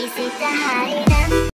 This is the holiday.